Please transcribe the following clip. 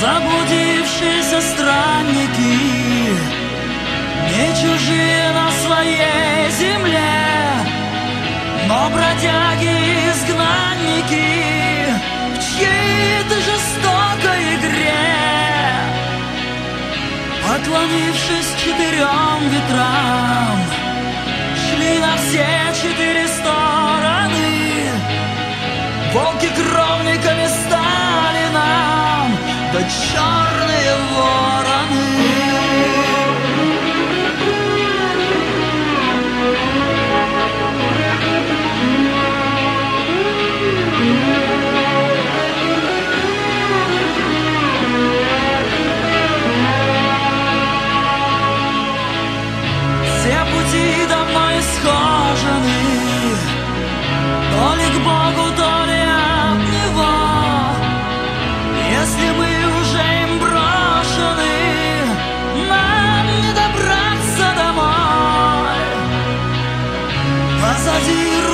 заблудившиеся странники, не чужие на своей земле, но бродяги-изгнанники в чьей-то жестокой игре, поклонившись четырем ветрам, шли на все четыре стороны. Волки кровниками but shine. do